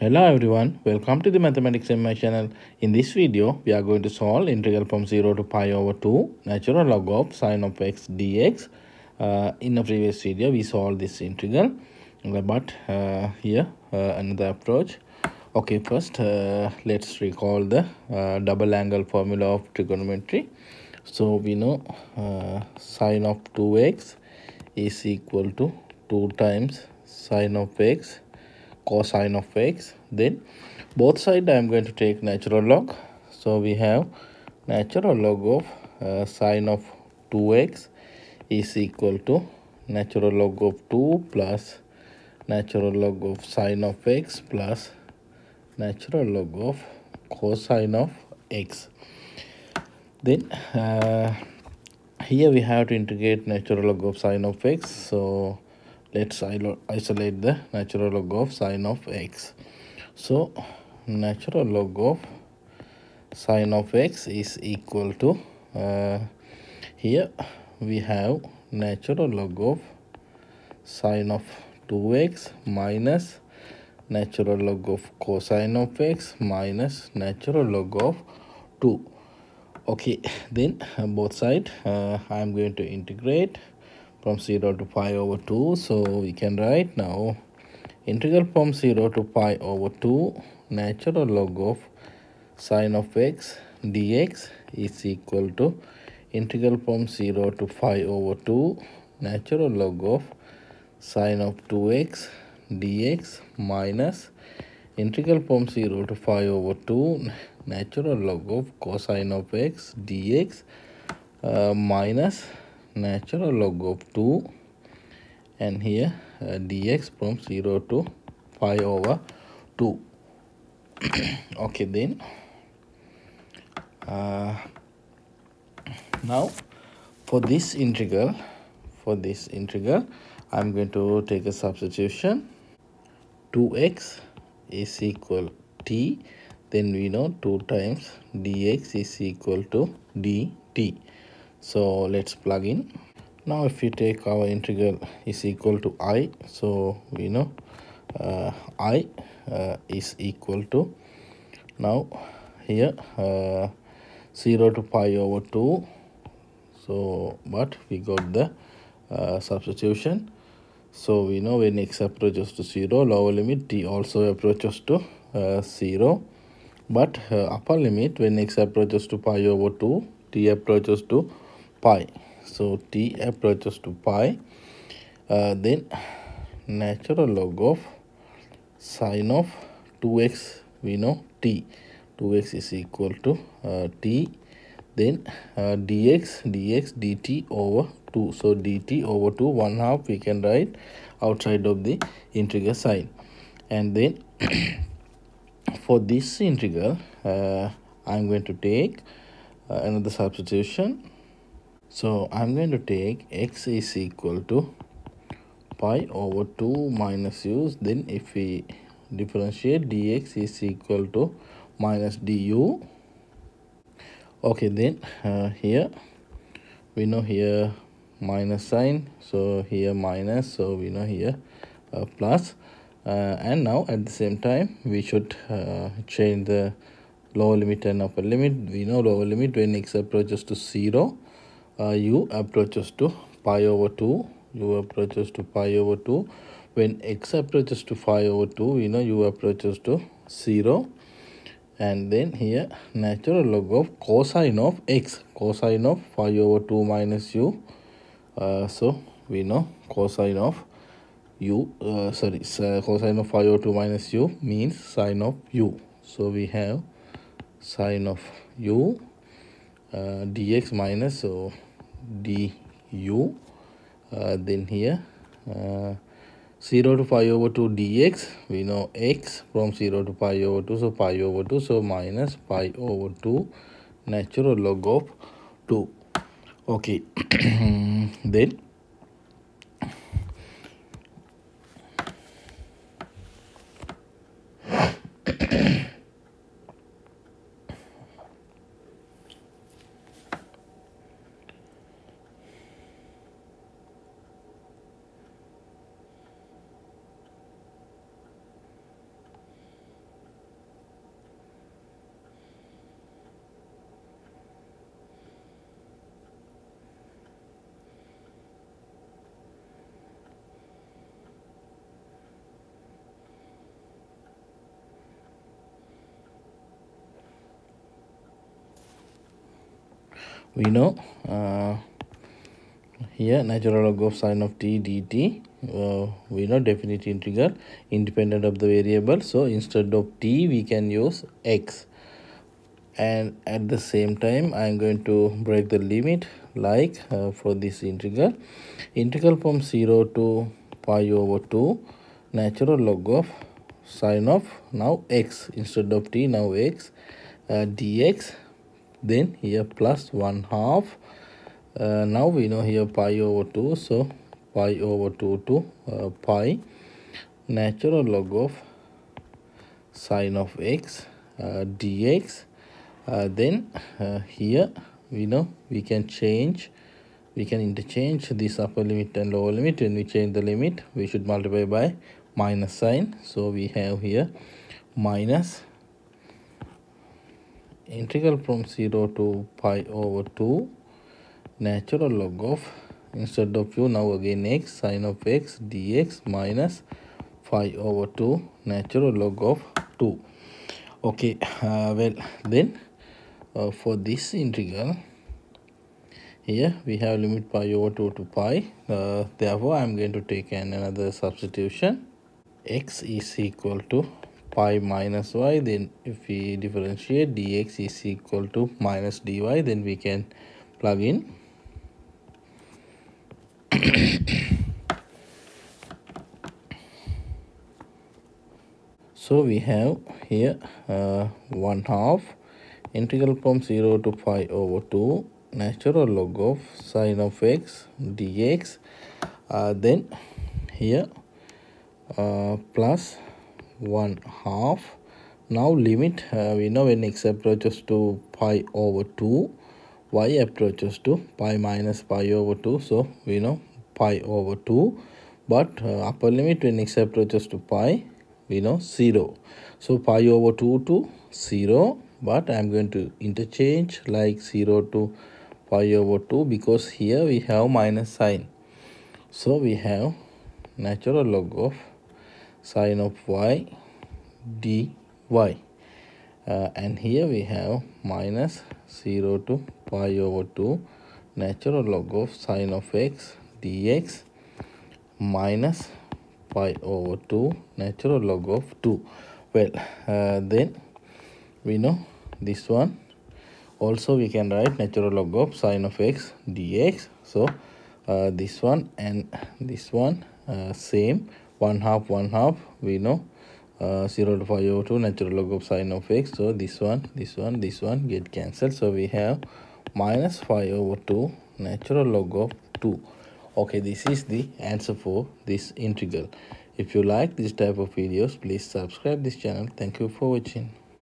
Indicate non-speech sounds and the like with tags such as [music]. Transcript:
Hello everyone, welcome to the Mathematics MI channel. In this video, we are going to solve integral from 0 to pi over 2 natural log of sine of x dx. Uh, in a previous video, we solved this integral, uh, but uh, here uh, another approach. Okay, first uh, let's recall the uh, double angle formula of trigonometry. So we know sine of 2x is equal to 2 times sine of x cosine of x then both side I am going to take natural log. So we have natural log of uh, sine of 2x is equal to natural log of 2 plus natural log of sine of x plus natural log of cosine of x. Then uh, here we have to integrate natural log of sine of x. So let's isolate the natural log of sine of x. So natural log of sine of x is equal to uh, here we have natural log of sine of 2x minus natural log of cosine of x minus natural log of 2 okay then both side uh, i am going to integrate from 0 to pi over 2 so we can write now integral from 0 to pi over 2 natural log of sine of x dx is equal to integral from 0 to pi over 2 natural log of sine of 2x dx minus integral from 0 to pi over 2 natural log of cosine of x dx uh, minus natural log of 2 and here uh, dx from 0 to pi over 2 [clears throat] okay then uh, now for this integral for this integral i'm going to take a substitution. 2x is equal to t then we know 2 times dx is equal to dt so let's plug in. Now if we take our integral is equal to i so we know uh, i uh, is equal to now here uh, 0 to pi over 2 so but we got the uh, substitution. So we know when x approaches to 0 lower limit t also approaches to uh, 0 but uh, upper limit when x approaches to pi over 2 t approaches to pi. So t approaches to pi uh, then natural log of sine of 2x we know t. 2x is equal to uh, t then uh, dx dx dt over 2 so dt over 2 1 half we can write outside of the integral sign. And then [coughs] for this integral uh, i'm going to take uh, another substitution so I'm going to take x is equal to pi over 2 minus u. Then if we differentiate dx is equal to minus du. Okay, then uh, here we know here minus sign. So here minus. So we know here uh, plus. Uh, and now at the same time we should uh, change the lower limit and upper limit. We know lower limit when x approaches to 0 uh, u approaches to pi over 2 u approaches to pi over 2 when x approaches to pi over 2 we know u approaches to 0 and then here natural log of cosine of x. Cosine of pi over 2 minus u. Uh, so we know cosine of u uh, sorry uh, cosine of pi over 2 minus u means sine of u. So we have sine of u uh, dx minus so du uh, then here uh, 0 to pi over 2 dx we know x from 0 to pi over 2 so pi over 2 so minus pi over 2 natural log of 2 okay [clears throat] then we know. Uh, here natural log of sine of t dt. Uh, we know definite integral independent of the variable. So instead of t we can use x. And at the same time i'm going to break the limit like uh, for this integral. Integral from 0 to pi over 2 natural log of sine of now x. Instead of t now x. Uh, dx then here plus 1 half. Uh, now we know here pi over 2 so pi over 2 to uh, pi. Natural log of sine of x uh, dx. Uh, then uh, here we know we can change we can interchange this upper limit and lower limit. When we change the limit we should multiply by minus sign so we have here minus integral from 0 to pi over 2 natural log of instead of u now again x sine of x dx minus pi over 2 natural log of 2 okay uh, well then uh, for this integral here we have limit pi over 2 to pi. Uh, therefore i'm going to take an another substitution. X is equal to pi minus y then if we differentiate dx is equal to minus dy then we can plug in. So we have here uh, 1 half integral from 0 to pi over 2 natural log of sine of x dx uh, then here uh, plus 1 half. Now limit uh, we know when x approaches to pi over 2 y approaches to pi minus pi over 2 so we know pi over 2 but uh, upper limit when x approaches to pi we know 0 so pi over 2 to 0 but i'm going to interchange like 0 to pi over 2 because here we have minus sign. So we have natural log of sine of y dy uh, and here we have minus 0 to pi over 2 natural log of sine of x dx minus pi over 2 natural log of 2 well uh, then we know this one. Also we can write natural log of sine of x dx. So uh, this one and this one uh, same one half one half we know. Uh, 0 to pi over 2 natural log of sine of x. So this one this one this one get cancelled. So we have minus pi over 2 natural log of 2 okay this is the answer for this integral. If you like this type of videos please subscribe this channel. Thank you for watching